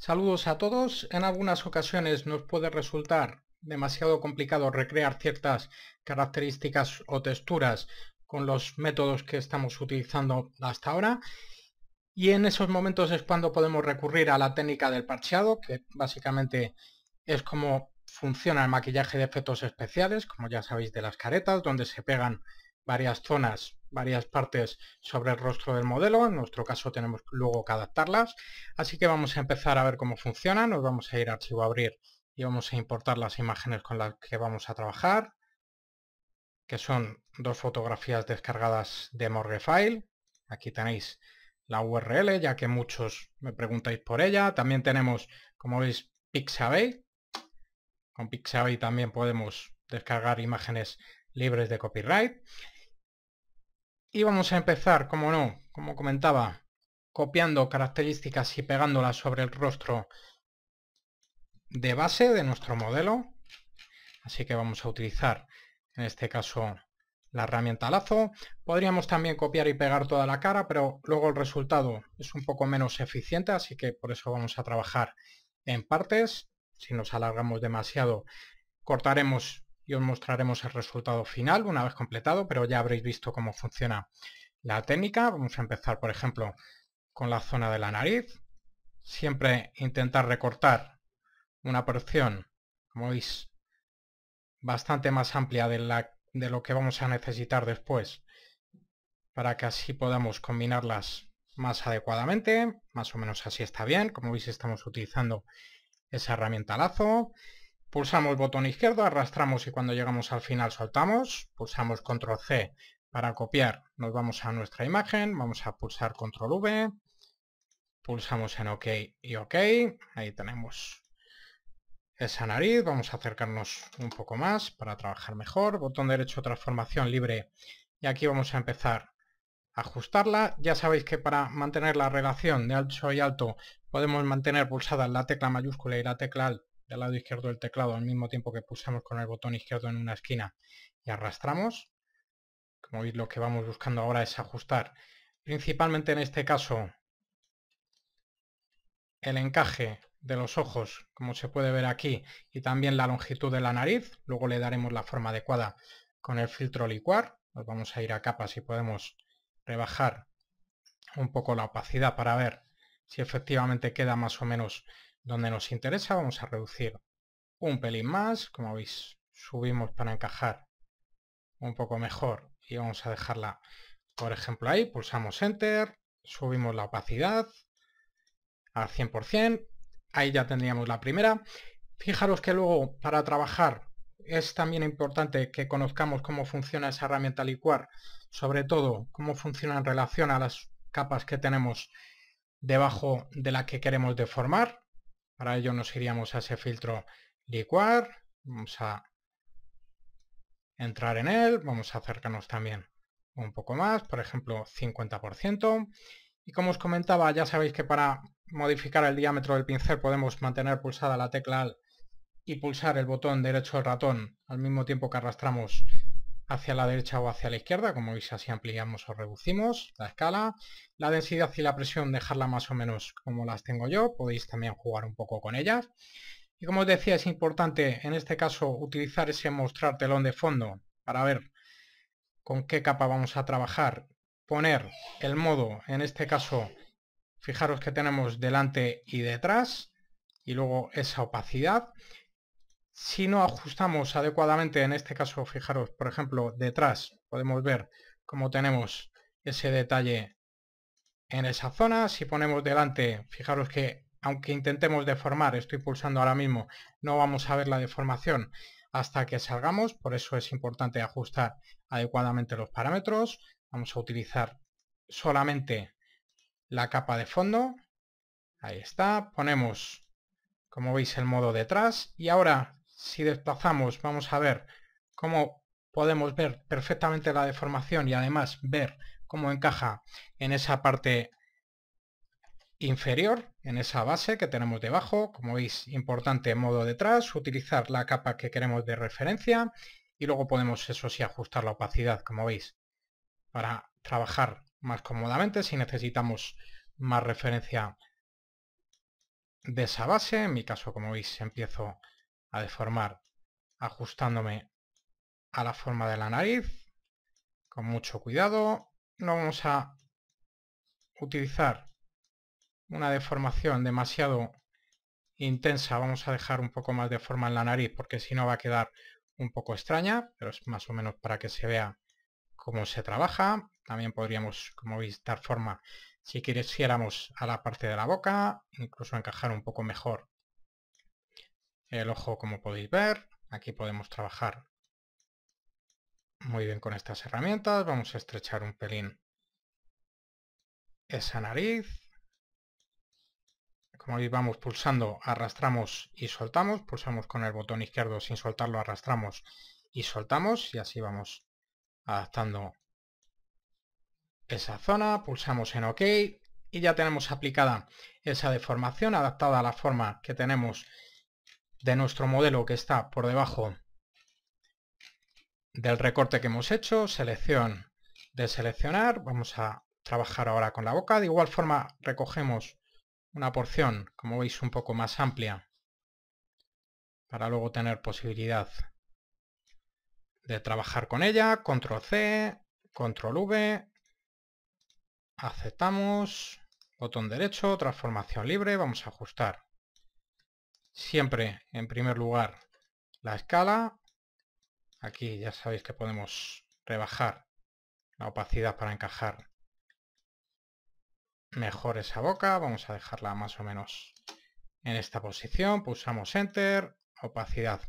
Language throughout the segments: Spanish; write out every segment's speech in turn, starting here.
Saludos a todos. En algunas ocasiones nos puede resultar demasiado complicado recrear ciertas características o texturas con los métodos que estamos utilizando hasta ahora. Y en esos momentos es cuando podemos recurrir a la técnica del parcheado, que básicamente es como funciona el maquillaje de efectos especiales, como ya sabéis de las caretas, donde se pegan varias zonas varias partes sobre el rostro del modelo, en nuestro caso tenemos luego que adaptarlas, así que vamos a empezar a ver cómo funciona, nos vamos a ir a archivo abrir y vamos a importar las imágenes con las que vamos a trabajar, que son dos fotografías descargadas de Morguefile, aquí tenéis la URL, ya que muchos me preguntáis por ella, también tenemos, como veis, Pixabay, con Pixabay también podemos descargar imágenes libres de copyright y vamos a empezar, como no, como comentaba, copiando características y pegándolas sobre el rostro de base de nuestro modelo. Así que vamos a utilizar, en este caso, la herramienta lazo. Podríamos también copiar y pegar toda la cara, pero luego el resultado es un poco menos eficiente, así que por eso vamos a trabajar en partes. Si nos alargamos demasiado, cortaremos y os mostraremos el resultado final una vez completado, pero ya habréis visto cómo funciona la técnica. Vamos a empezar, por ejemplo, con la zona de la nariz. Siempre intentar recortar una porción, como veis, bastante más amplia de, la, de lo que vamos a necesitar después, para que así podamos combinarlas más adecuadamente. Más o menos así está bien. Como veis, estamos utilizando esa herramienta lazo. Pulsamos botón izquierdo, arrastramos y cuando llegamos al final soltamos. Pulsamos control C para copiar. Nos vamos a nuestra imagen, vamos a pulsar control V. Pulsamos en OK y OK. Ahí tenemos esa nariz. Vamos a acercarnos un poco más para trabajar mejor. Botón derecho, transformación libre. Y aquí vamos a empezar a ajustarla. Ya sabéis que para mantener la relación de ancho y alto podemos mantener pulsada la tecla mayúscula y la tecla alt del lado izquierdo del teclado al mismo tiempo que pulsamos con el botón izquierdo en una esquina y arrastramos. Como veis lo que vamos buscando ahora es ajustar principalmente en este caso el encaje de los ojos como se puede ver aquí y también la longitud de la nariz. Luego le daremos la forma adecuada con el filtro licuar. Nos vamos a ir a capas y podemos rebajar un poco la opacidad para ver si efectivamente queda más o menos donde nos interesa vamos a reducir un pelín más, como veis subimos para encajar un poco mejor y vamos a dejarla por ejemplo ahí, pulsamos enter, subimos la opacidad al 100%, ahí ya tendríamos la primera. Fijaros que luego para trabajar es también importante que conozcamos cómo funciona esa herramienta licuar, sobre todo cómo funciona en relación a las capas que tenemos debajo de la que queremos deformar. Para ello nos iríamos a ese filtro licuar, vamos a entrar en él, vamos a acercarnos también un poco más, por ejemplo 50%. Y como os comentaba, ya sabéis que para modificar el diámetro del pincel podemos mantener pulsada la tecla Alt y pulsar el botón derecho del ratón al mismo tiempo que arrastramos hacia la derecha o hacia la izquierda, como veis así ampliamos o reducimos la escala. La densidad y la presión dejarla más o menos como las tengo yo, podéis también jugar un poco con ellas. Y como os decía es importante en este caso utilizar ese mostrar telón de fondo para ver con qué capa vamos a trabajar. Poner el modo, en este caso, fijaros que tenemos delante y detrás y luego esa opacidad si no ajustamos adecuadamente, en este caso, fijaros, por ejemplo, detrás podemos ver cómo tenemos ese detalle en esa zona. Si ponemos delante, fijaros que aunque intentemos deformar, estoy pulsando ahora mismo, no vamos a ver la deformación hasta que salgamos, por eso es importante ajustar adecuadamente los parámetros. Vamos a utilizar solamente la capa de fondo. Ahí está, ponemos, como veis, el modo detrás y ahora si desplazamos, vamos a ver cómo podemos ver perfectamente la deformación y además ver cómo encaja en esa parte inferior, en esa base que tenemos debajo. Como veis, importante modo detrás, utilizar la capa que queremos de referencia y luego podemos, eso sí, ajustar la opacidad, como veis, para trabajar más cómodamente si necesitamos más referencia de esa base. En mi caso, como veis, empiezo a deformar ajustándome a la forma de la nariz. Con mucho cuidado. No vamos a utilizar una deformación demasiado intensa. Vamos a dejar un poco más de forma en la nariz porque si no va a quedar un poco extraña. Pero es más o menos para que se vea cómo se trabaja. También podríamos, como veis, dar forma si quisiéramos a la parte de la boca, incluso encajar un poco mejor el ojo como podéis ver. Aquí podemos trabajar muy bien con estas herramientas. Vamos a estrechar un pelín esa nariz. Como veis vamos pulsando, arrastramos y soltamos. Pulsamos con el botón izquierdo sin soltarlo, arrastramos y soltamos. Y así vamos adaptando esa zona, pulsamos en OK y ya tenemos aplicada esa deformación adaptada a la forma que tenemos de nuestro modelo que está por debajo del recorte que hemos hecho, selección de seleccionar, vamos a trabajar ahora con la boca, de igual forma recogemos una porción, como veis, un poco más amplia para luego tener posibilidad de trabajar con ella, control C, control V, aceptamos, botón derecho, transformación libre, vamos a ajustar siempre en primer lugar la escala, aquí ya sabéis que podemos rebajar la opacidad para encajar mejor esa boca, vamos a dejarla más o menos en esta posición, pulsamos enter, opacidad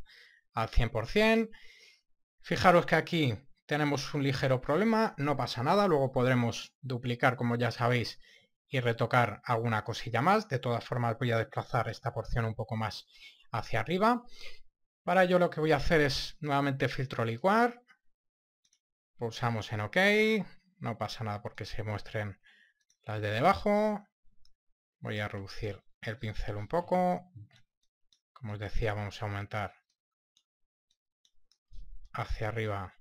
al 100%, fijaros que aquí tenemos un ligero problema, no pasa nada, luego podremos duplicar como ya sabéis y retocar alguna cosilla más, de todas formas voy a desplazar esta porción un poco más hacia arriba. Para ello lo que voy a hacer es nuevamente filtro licuar, pulsamos en OK, no pasa nada porque se muestren las de debajo, voy a reducir el pincel un poco, como os decía vamos a aumentar hacia arriba.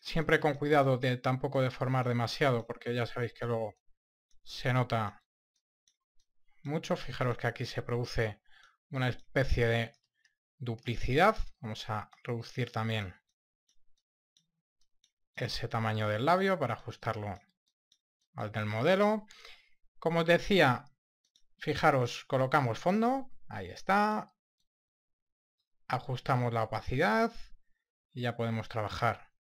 Siempre con cuidado de tampoco deformar demasiado, porque ya sabéis que luego se nota mucho. Fijaros que aquí se produce una especie de duplicidad. Vamos a reducir también ese tamaño del labio para ajustarlo al del modelo. Como os decía, fijaros, colocamos fondo, ahí está. Ajustamos la opacidad y ya podemos trabajar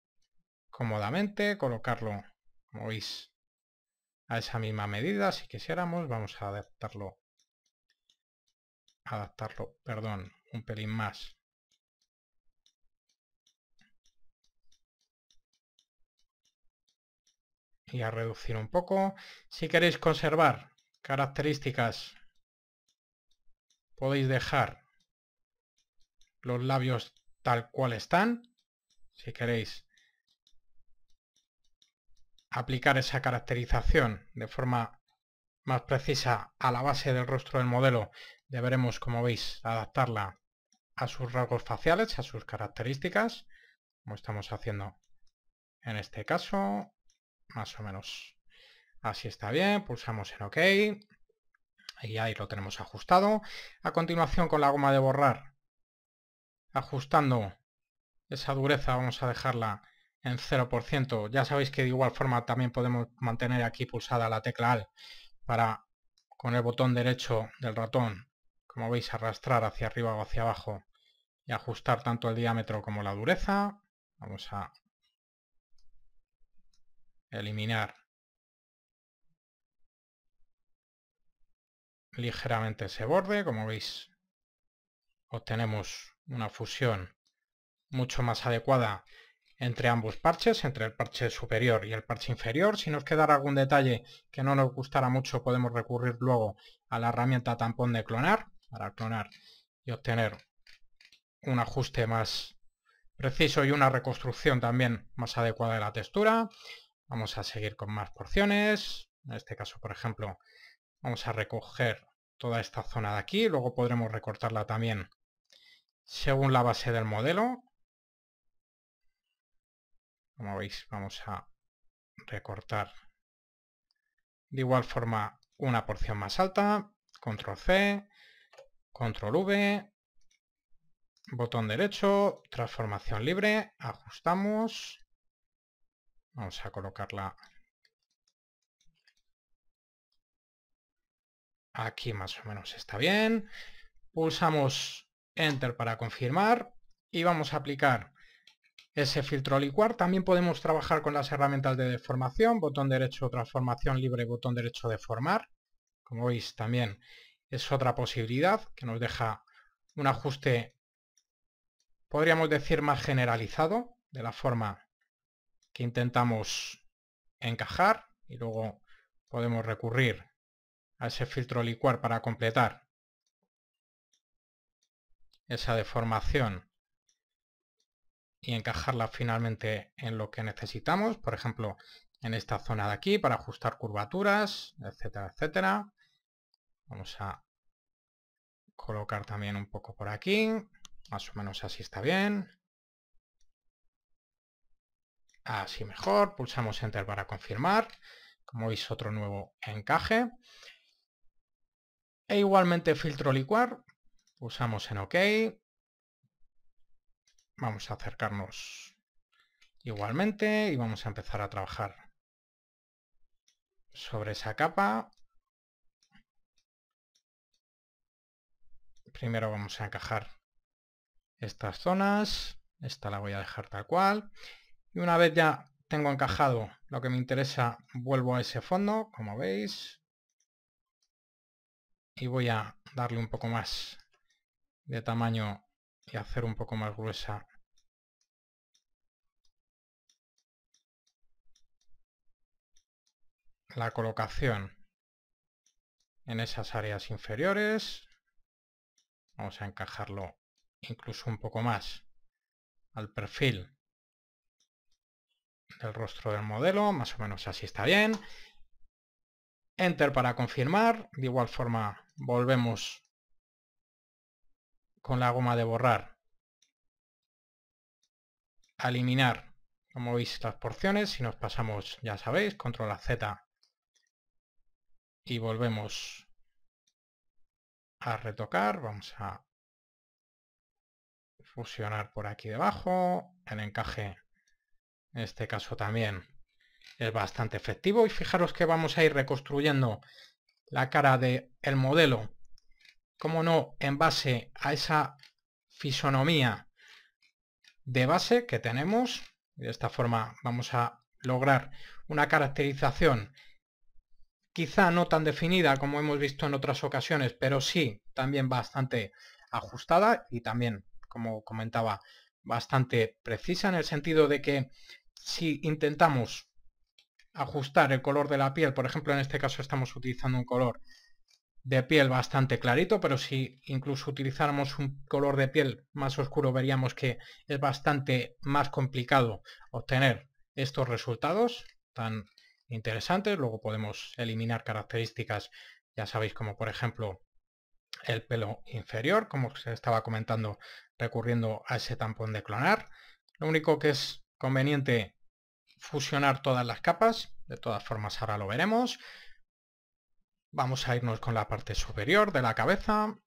cómodamente, colocarlo, como veis, a esa misma medida. Si quisiéramos, vamos a adaptarlo, adaptarlo, perdón, un pelín más. Y a reducir un poco. Si queréis conservar características, podéis dejar los labios tal cual están. Si queréis aplicar esa caracterización de forma más precisa a la base del rostro del modelo, deberemos, como veis, adaptarla a sus rasgos faciales, a sus características, como estamos haciendo en este caso, más o menos así está bien, pulsamos en OK, y ahí lo tenemos ajustado. A continuación con la goma de borrar, ajustando esa dureza, vamos a dejarla en 0%. Ya sabéis que de igual forma también podemos mantener aquí pulsada la tecla AL para con el botón derecho del ratón, como veis, arrastrar hacia arriba o hacia abajo y ajustar tanto el diámetro como la dureza. Vamos a eliminar ligeramente ese borde. Como veis, obtenemos una fusión mucho más adecuada entre ambos parches, entre el parche superior y el parche inferior. Si nos quedara algún detalle que no nos gustara mucho, podemos recurrir luego a la herramienta tampón de clonar, para clonar y obtener un ajuste más preciso y una reconstrucción también más adecuada de la textura. Vamos a seguir con más porciones. En este caso, por ejemplo, vamos a recoger toda esta zona de aquí. Luego podremos recortarla también según la base del modelo. Como veis, vamos a recortar de igual forma una porción más alta. control C, control V, botón derecho, transformación libre, ajustamos. Vamos a colocarla aquí más o menos está bien. Pulsamos Enter para confirmar y vamos a aplicar ese filtro licuar. También podemos trabajar con las herramientas de deformación, botón derecho transformación libre, botón derecho deformar. Como veis también es otra posibilidad que nos deja un ajuste, podríamos decir, más generalizado, de la forma que intentamos encajar y luego podemos recurrir a ese filtro licuar para completar esa deformación y encajarla finalmente en lo que necesitamos, por ejemplo, en esta zona de aquí para ajustar curvaturas, etcétera, etcétera. Vamos a colocar también un poco por aquí, más o menos así está bien. Así mejor, pulsamos Enter para confirmar. Como veis, otro nuevo encaje. E igualmente filtro licuar, pulsamos en OK, Vamos a acercarnos igualmente y vamos a empezar a trabajar sobre esa capa. Primero vamos a encajar estas zonas. Esta la voy a dejar tal cual. Y una vez ya tengo encajado lo que me interesa, vuelvo a ese fondo, como veis. Y voy a darle un poco más de tamaño y hacer un poco más gruesa la colocación en esas áreas inferiores. Vamos a encajarlo incluso un poco más al perfil del rostro del modelo, más o menos así está bien. Enter para confirmar, de igual forma volvemos con la goma de borrar a eliminar, como veis, las porciones. Si nos pasamos, ya sabéis, control a Z y volvemos a retocar. Vamos a fusionar por aquí debajo. El encaje, en este caso también, es bastante efectivo. Y fijaros que vamos a ir reconstruyendo la cara del el modelo como no, en base a esa fisonomía de base que tenemos. De esta forma vamos a lograr una caracterización quizá no tan definida como hemos visto en otras ocasiones, pero sí también bastante ajustada y también, como comentaba, bastante precisa en el sentido de que si intentamos ajustar el color de la piel, por ejemplo en este caso estamos utilizando un color de piel bastante clarito, pero si incluso utilizáramos un color de piel más oscuro veríamos que es bastante más complicado obtener estos resultados tan interesantes. Luego podemos eliminar características, ya sabéis, como por ejemplo el pelo inferior, como se estaba comentando, recurriendo a ese tampón de clonar. Lo único que es conveniente fusionar todas las capas, de todas formas ahora lo veremos. Vamos a irnos con la parte superior de la cabeza.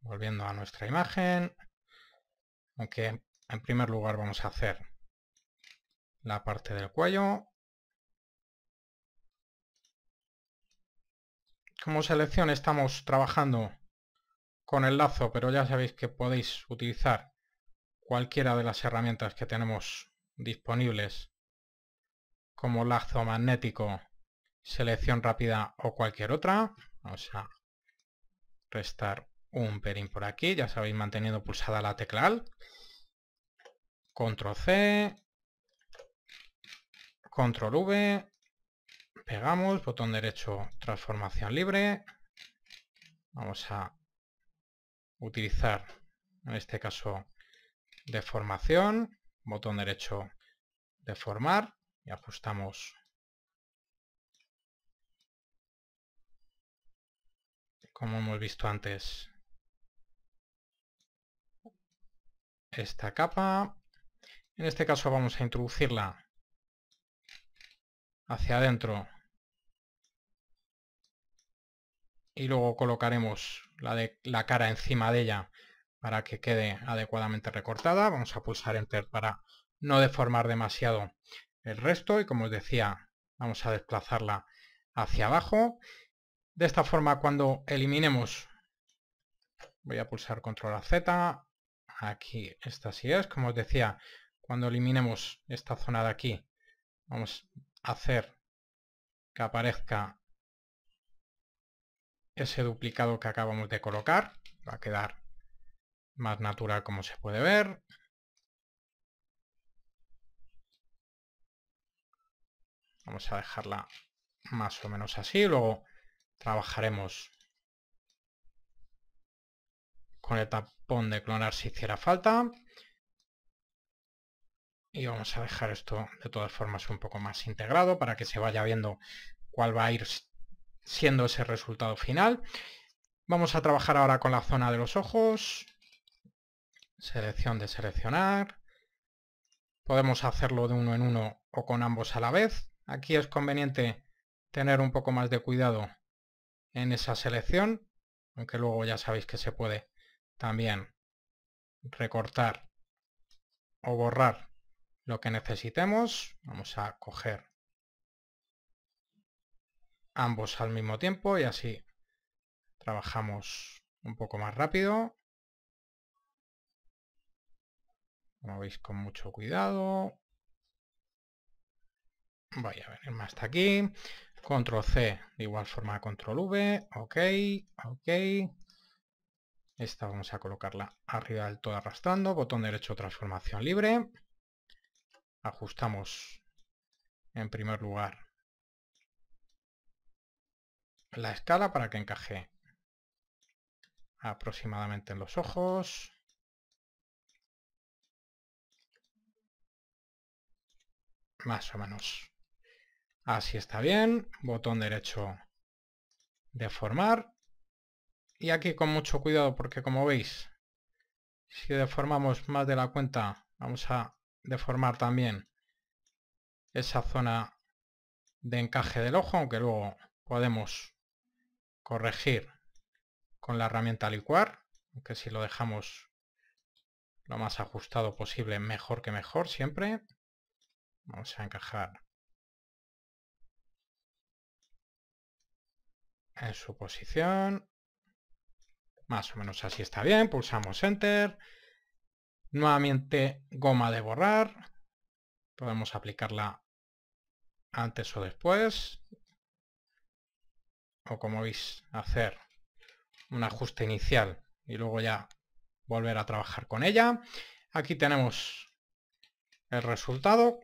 Volviendo a nuestra imagen. Aunque en primer lugar vamos a hacer la parte del cuello. Como selección estamos trabajando con el lazo, pero ya sabéis que podéis utilizar cualquiera de las herramientas que tenemos disponibles como lazo magnético selección rápida o cualquier otra. Vamos a restar un pelín por aquí, ya sabéis, manteniendo pulsada la tecla Alt. Control C, Control V, pegamos, botón derecho, transformación libre. Vamos a utilizar, en este caso, deformación, botón derecho, deformar y ajustamos como hemos visto antes esta capa en este caso vamos a introducirla hacia adentro y luego colocaremos la, de, la cara encima de ella para que quede adecuadamente recortada. Vamos a pulsar Enter para no deformar demasiado el resto y como os decía vamos a desplazarla hacia abajo. De esta forma cuando eliminemos, voy a pulsar Control Z, aquí esta sí es, como os decía, cuando eliminemos esta zona de aquí, vamos a hacer que aparezca ese duplicado que acabamos de colocar, va a quedar más natural como se puede ver. Vamos a dejarla más o menos así. Luego trabajaremos con el tapón de clonar si hiciera falta. Y vamos a dejar esto de todas formas un poco más integrado para que se vaya viendo cuál va a ir siendo ese resultado final. Vamos a trabajar ahora con la zona de los ojos. Selección de seleccionar. Podemos hacerlo de uno en uno o con ambos a la vez. Aquí es conveniente tener un poco más de cuidado en esa selección, aunque luego ya sabéis que se puede también recortar o borrar lo que necesitemos. Vamos a coger ambos al mismo tiempo y así trabajamos un poco más rápido. Como veis con mucho cuidado. Voy a venir más hasta aquí. Control C, de igual forma Control V. Ok, ok. Esta vamos a colocarla arriba del todo arrastrando. Botón derecho transformación libre. Ajustamos en primer lugar la escala para que encaje aproximadamente en los ojos. Más o menos Así está bien. Botón derecho deformar. Y aquí con mucho cuidado porque como veis, si deformamos más de la cuenta, vamos a deformar también esa zona de encaje del ojo, aunque luego podemos corregir con la herramienta licuar, aunque si lo dejamos lo más ajustado posible, mejor que mejor siempre. Vamos a encajar en su posición. Más o menos así está bien. Pulsamos Enter. Nuevamente goma de borrar. Podemos aplicarla antes o después. O como veis, hacer un ajuste inicial y luego ya volver a trabajar con ella. Aquí tenemos el resultado.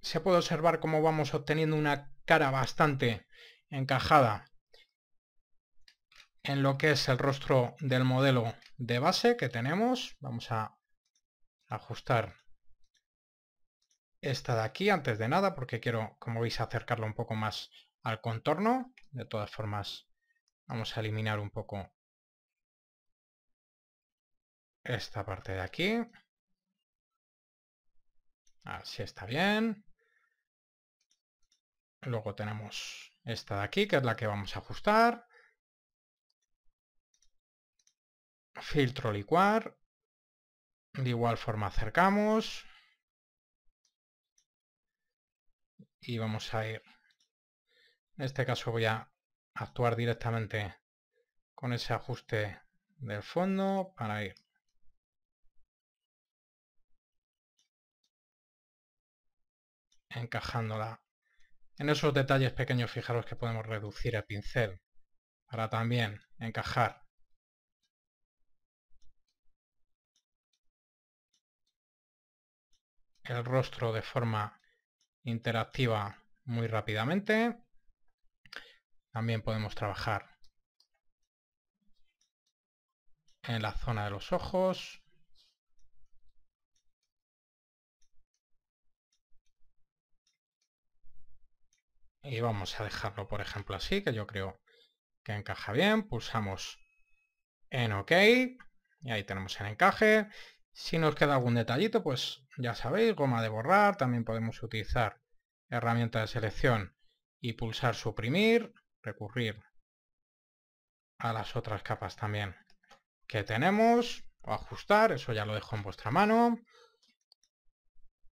Se puede observar cómo vamos obteniendo una cara bastante encajada en lo que es el rostro del modelo de base que tenemos. Vamos a ajustar esta de aquí antes de nada porque quiero, como veis, acercarlo un poco más al contorno. De todas formas, vamos a eliminar un poco esta parte de aquí. Así está bien. Luego tenemos esta de aquí, que es la que vamos a ajustar. Filtro licuar, de igual forma acercamos y vamos a ir, en este caso voy a actuar directamente con ese ajuste del fondo para ir encajándola. En esos detalles pequeños fijaros que podemos reducir el pincel para también encajar el rostro de forma interactiva muy rápidamente. También podemos trabajar en la zona de los ojos. Y vamos a dejarlo, por ejemplo, así, que yo creo que encaja bien. Pulsamos en OK. Y ahí tenemos el encaje. Si nos queda algún detallito, pues ya sabéis, goma de borrar, también podemos utilizar herramienta de selección y pulsar suprimir, recurrir a las otras capas también que tenemos o ajustar, eso ya lo dejo en vuestra mano.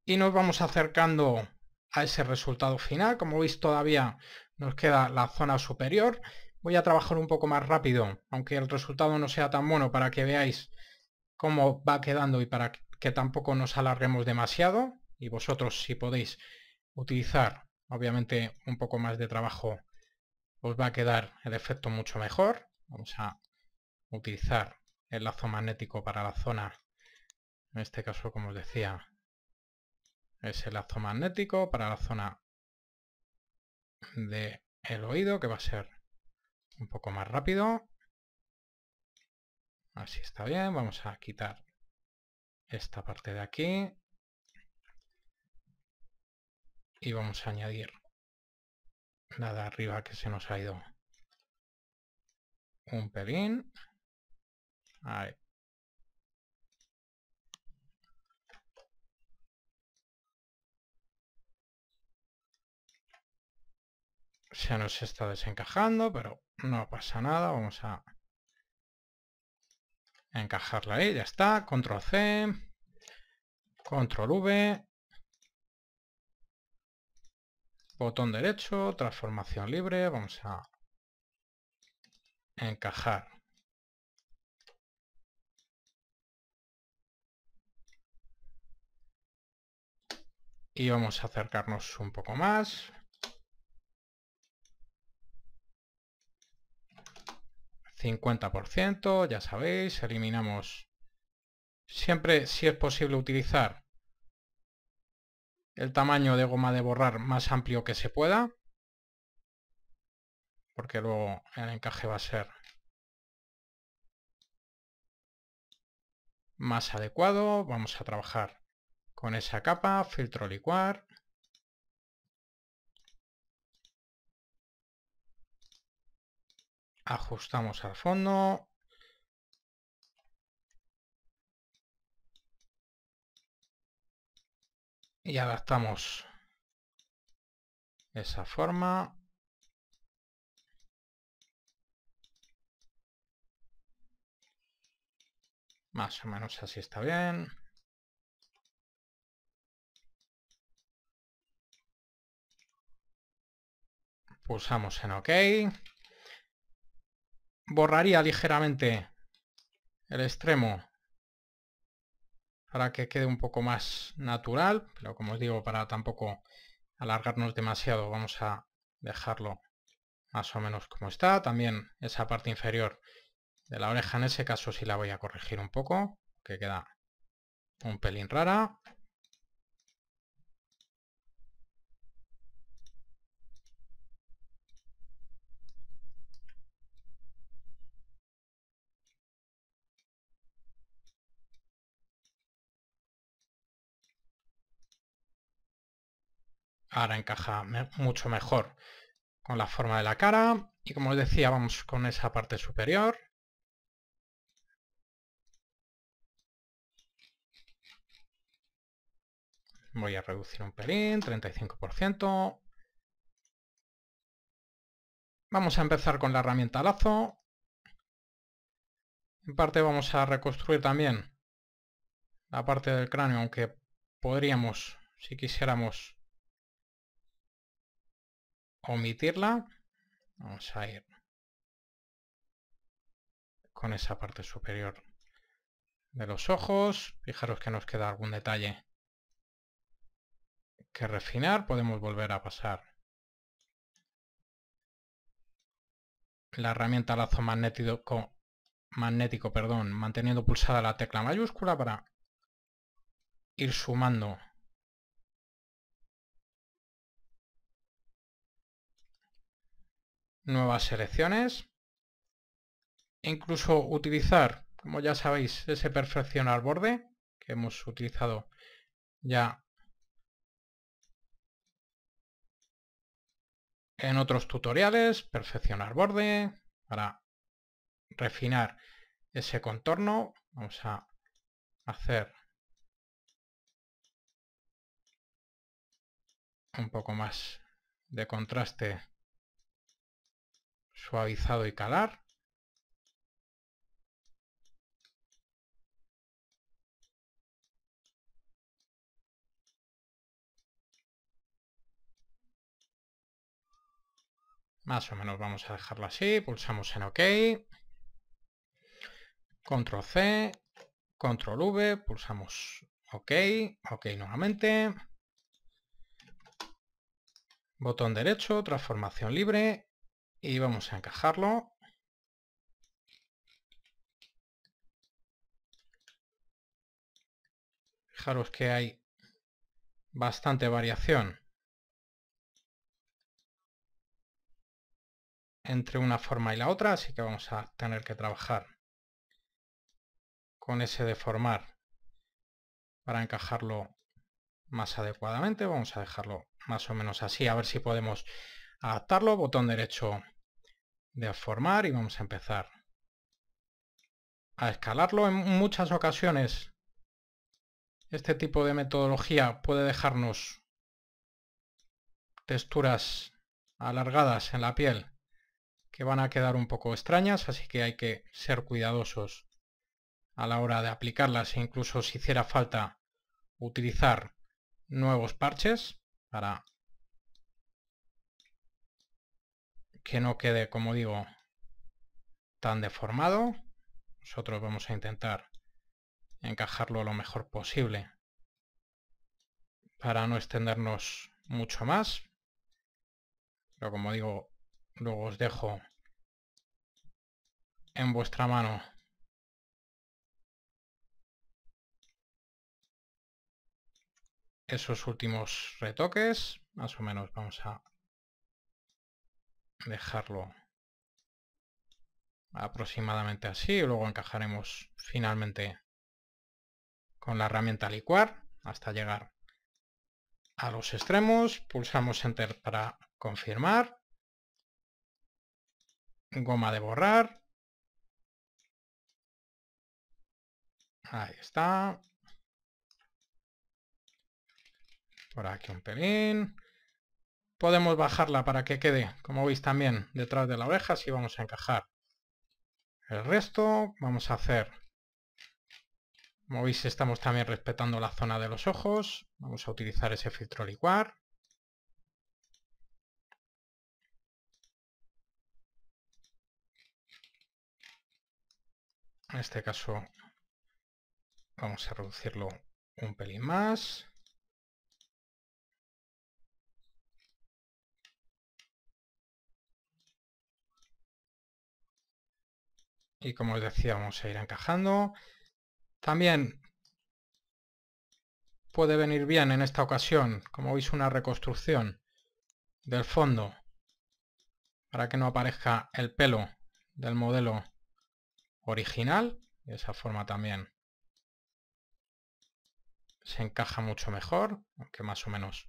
Y nos vamos acercando a ese resultado final. Como veis todavía nos queda la zona superior. Voy a trabajar un poco más rápido aunque el resultado no sea tan bueno para que veáis cómo va quedando y para que tampoco nos alarguemos demasiado. Y vosotros si podéis utilizar obviamente un poco más de trabajo os va a quedar el efecto mucho mejor. Vamos a utilizar el lazo magnético para la zona. En este caso como os decía es el lazo magnético para la zona de el oído que va a ser un poco más rápido así está bien vamos a quitar esta parte de aquí y vamos a añadir la de arriba que se nos ha ido un pelín ahí se nos está desencajando, pero no pasa nada. Vamos a encajarla ahí, ya está. Control C, Control V, botón derecho, transformación libre. Vamos a encajar. Y vamos a acercarnos un poco más. 50%, ya sabéis, eliminamos siempre si es posible utilizar el tamaño de goma de borrar más amplio que se pueda porque luego el encaje va a ser más adecuado. Vamos a trabajar con esa capa, filtro licuar. Ajustamos al fondo. Y adaptamos esa forma. Más o menos así está bien. Pulsamos en OK borraría ligeramente el extremo para que quede un poco más natural, pero como os digo, para tampoco alargarnos demasiado, vamos a dejarlo más o menos como está. También esa parte inferior de la oreja, en ese caso sí la voy a corregir un poco, que queda un pelín rara. Ahora encaja mucho mejor con la forma de la cara. Y como os decía, vamos con esa parte superior. Voy a reducir un pelín, 35%. Vamos a empezar con la herramienta lazo. En parte vamos a reconstruir también la parte del cráneo, aunque podríamos, si quisiéramos, omitirla. Vamos a ir con esa parte superior de los ojos. Fijaros que nos queda algún detalle que refinar. Podemos volver a pasar la herramienta lazo magnético, magnético perdón, manteniendo pulsada la tecla mayúscula para ir sumando nuevas selecciones. Incluso utilizar, como ya sabéis, ese perfeccionar borde que hemos utilizado ya en otros tutoriales, perfeccionar borde para refinar ese contorno. Vamos a hacer un poco más de contraste suavizado y calar. Más o menos vamos a dejarlo así, pulsamos en OK. Control C, Control V, pulsamos OK, OK nuevamente. Botón derecho, transformación libre, y vamos a encajarlo. Fijaros que hay bastante variación entre una forma y la otra, así que vamos a tener que trabajar con ese deformar para encajarlo más adecuadamente. Vamos a dejarlo más o menos así, a ver si podemos adaptarlo. Botón derecho de formar y vamos a empezar a escalarlo. En muchas ocasiones este tipo de metodología puede dejarnos texturas alargadas en la piel que van a quedar un poco extrañas, así que hay que ser cuidadosos a la hora de aplicarlas e incluso si hiciera falta utilizar nuevos parches para que no quede, como digo, tan deformado. Nosotros vamos a intentar encajarlo lo mejor posible para no extendernos mucho más. Pero como digo, luego os dejo en vuestra mano esos últimos retoques. Más o menos vamos a dejarlo aproximadamente así. Luego encajaremos finalmente con la herramienta licuar hasta llegar a los extremos. Pulsamos Enter para confirmar. Goma de borrar. Ahí está. Por aquí un pelín. Podemos bajarla para que quede, como veis también, detrás de la oreja. Si vamos a encajar el resto. Vamos a hacer... Como veis, estamos también respetando la zona de los ojos. Vamos a utilizar ese filtro licuar. En este caso vamos a reducirlo un pelín más. Y como os decía vamos a ir encajando. También puede venir bien en esta ocasión como veis una reconstrucción del fondo para que no aparezca el pelo del modelo original. De esa forma también se encaja mucho mejor aunque más o menos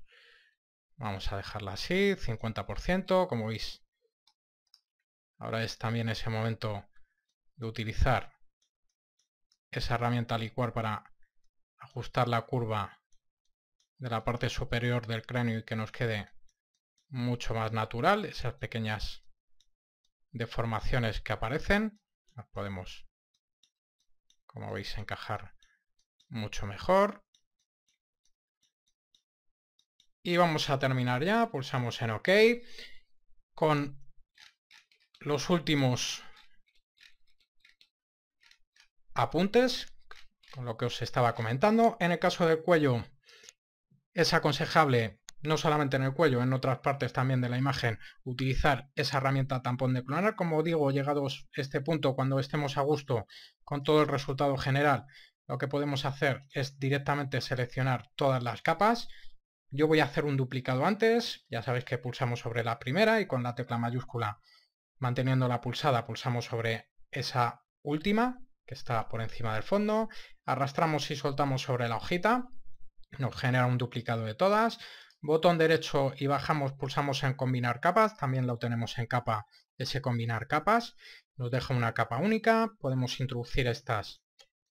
vamos a dejarla así 50% como veis ahora es también ese momento de utilizar esa herramienta licuar para ajustar la curva de la parte superior del cráneo y que nos quede mucho más natural, esas pequeñas deformaciones que aparecen, las podemos, como veis, encajar mucho mejor. Y vamos a terminar ya, pulsamos en OK, con los últimos apuntes con lo que os estaba comentando. En el caso del cuello es aconsejable, no solamente en el cuello, en otras partes también de la imagen, utilizar esa herramienta tampón de clonar. Como digo, llegados a este punto, cuando estemos a gusto con todo el resultado general, lo que podemos hacer es directamente seleccionar todas las capas. Yo voy a hacer un duplicado antes, ya sabéis que pulsamos sobre la primera y con la tecla mayúscula manteniendo la pulsada pulsamos sobre esa última que está por encima del fondo. Arrastramos y soltamos sobre la hojita. Nos genera un duplicado de todas. Botón derecho y bajamos, pulsamos en combinar capas. También lo tenemos en capa ese combinar capas. Nos deja una capa única. Podemos introducir estas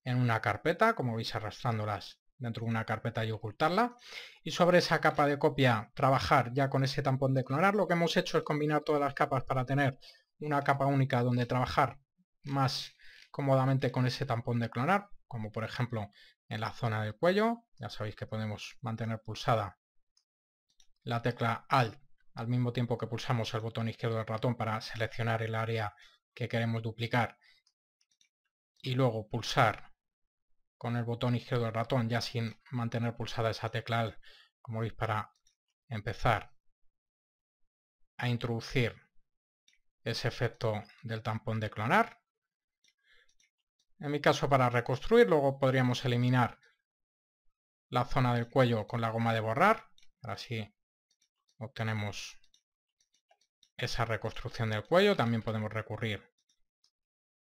en una carpeta, como veis arrastrándolas dentro de una carpeta y ocultarla. Y sobre esa capa de copia trabajar ya con ese tampón de clonar. Lo que hemos hecho es combinar todas las capas para tener una capa única donde trabajar más cómodamente con ese tampón de clonar, como por ejemplo en la zona del cuello. Ya sabéis que podemos mantener pulsada la tecla Alt al mismo tiempo que pulsamos el botón izquierdo del ratón para seleccionar el área que queremos duplicar y luego pulsar con el botón izquierdo del ratón ya sin mantener pulsada esa tecla como veis para empezar a introducir ese efecto del tampón de clonar en mi caso para reconstruir luego podríamos eliminar la zona del cuello con la goma de borrar. Así obtenemos esa reconstrucción del cuello. También podemos recurrir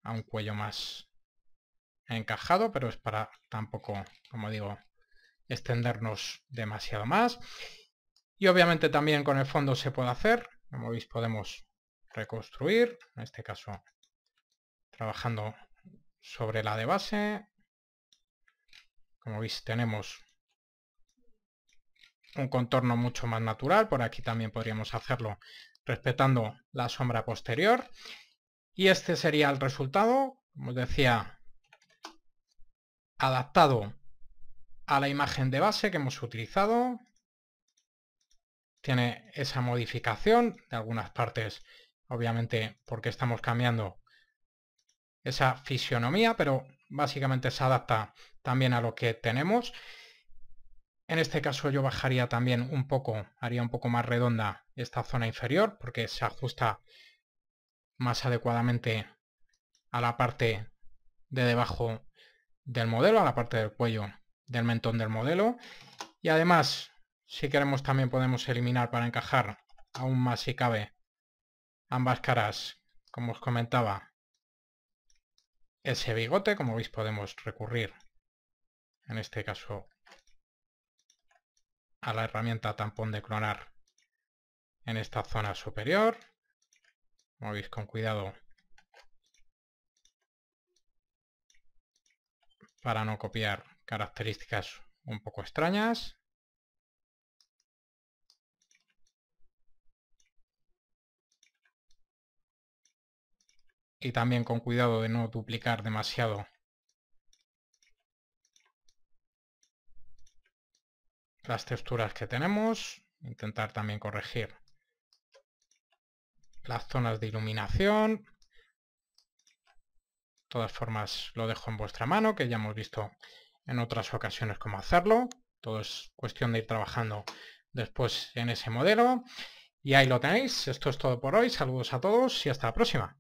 a un cuello más encajado, pero es para tampoco, como digo, extendernos demasiado más. Y obviamente también con el fondo se puede hacer, como veis podemos reconstruir, en este caso trabajando sobre la de base. Como veis tenemos un contorno mucho más natural, por aquí también podríamos hacerlo respetando la sombra posterior. Y este sería el resultado, como os decía, adaptado a la imagen de base que hemos utilizado. Tiene esa modificación de algunas partes, obviamente porque estamos cambiando esa fisionomía, pero básicamente se adapta también a lo que tenemos. En este caso yo bajaría también un poco, haría un poco más redonda esta zona inferior porque se ajusta más adecuadamente a la parte de debajo del modelo, a la parte del cuello del mentón del modelo. Y además, si queremos también podemos eliminar para encajar aún más si cabe ambas caras, como os comentaba, ese bigote, como veis podemos recurrir en este caso a la herramienta tampón de clonar en esta zona superior. Como veis con cuidado para no copiar características un poco extrañas. Y también con cuidado de no duplicar demasiado las texturas que tenemos. Intentar también corregir las zonas de iluminación todas formas lo dejo en vuestra mano, que ya hemos visto en otras ocasiones cómo hacerlo. Todo es cuestión de ir trabajando después en ese modelo. Y ahí lo tenéis. Esto es todo por hoy. Saludos a todos y hasta la próxima.